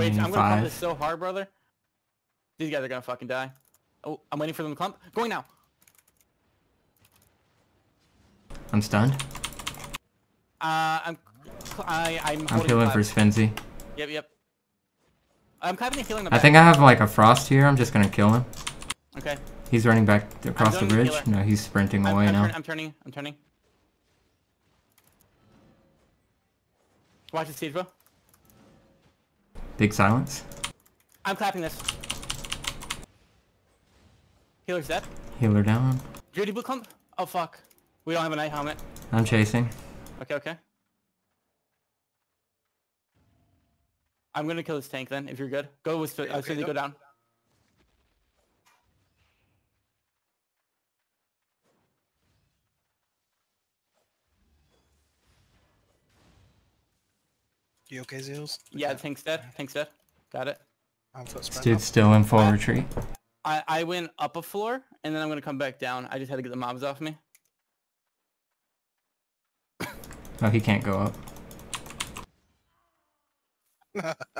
Wait, I'm gonna pump this so hard, brother. These guys are gonna fucking die. Oh, I'm waiting for them to clump. Going now. I'm stunned. Uh, I'm, I, I'm. I'm killing for Svenzy. Yep, yep. I'm clapping and healing the I think I have like a frost here. I'm just gonna kill him. Okay. He's running back across the the bridge. healer. No, he's sprinting I'm, away I'm, now. turn- I'm turning. I'm turning. Watch the siege, bro. Big silence. I'm clapping this. Healer's dead. Healer down. Judy blue clump. Oh fuck. We don't have a knight helmet. I'm chasing. Okay, okay. I'm gonna kill this tank then, if you're good. Go with Okay, uh, okay, Suzy, go. go down. You okay, Zeals? Yeah, the tank's dead. Tank's dead. Got it. I'm foot This sprint dude's still in full retreat. I, I went up a floor, and then I'm gonna come back down. I just had to get the mobs off me. Oh, he can't go up.